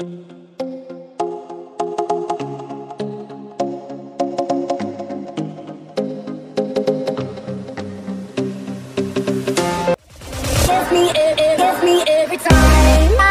Surf me, surf me every time.